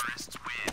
Terrorists win.